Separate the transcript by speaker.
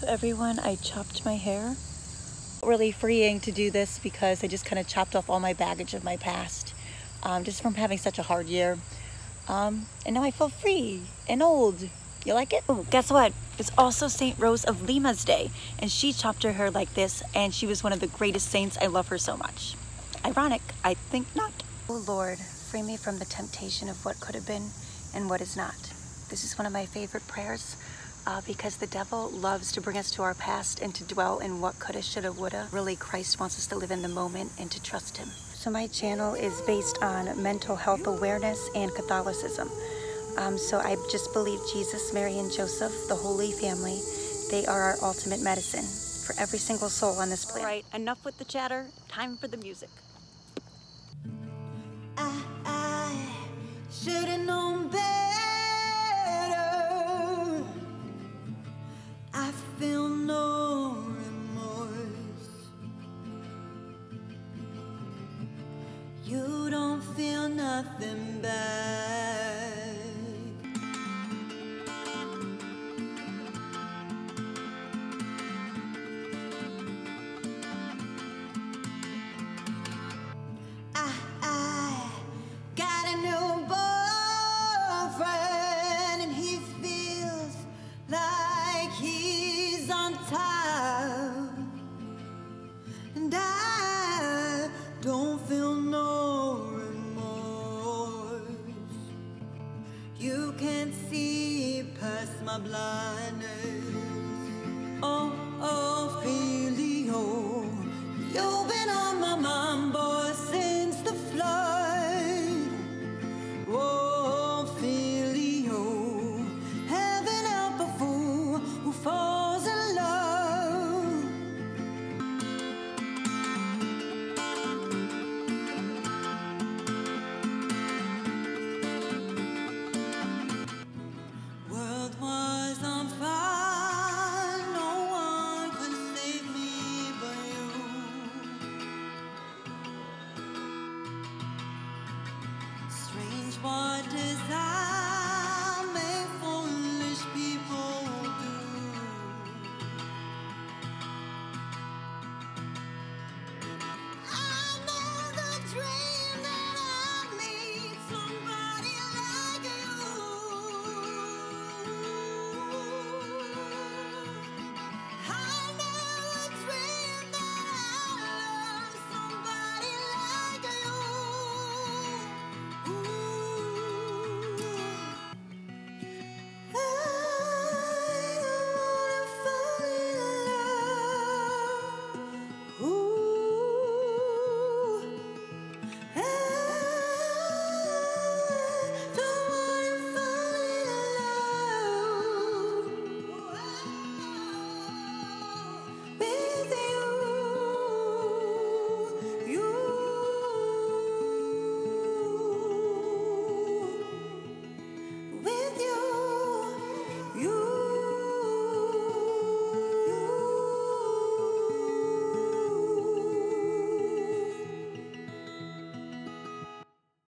Speaker 1: So everyone, I chopped my hair. Really freeing to do this because I just kind of chopped off all my baggage of my past, um, just from having such a hard year. Um, and now I feel free and old. You like it? Oh, guess what? It's also St. Rose of Lima's day, and she chopped her hair like this, and she was one of the greatest saints. I love her so much. Ironic, I think not. Oh Lord, free me from the temptation of what could have been and what is not. This is one of my favorite prayers uh, because the devil loves to bring us to our past and to dwell in what coulda, shoulda, woulda. Really, Christ wants us to live in the moment and to trust him. So my channel is based on mental health awareness and Catholicism. Um, so I just believe Jesus, Mary, and Joseph, the Holy Family, they are our ultimate medicine for every single soul on this planet. All right, enough with the chatter. Time for the music.
Speaker 2: my blindness. what is that?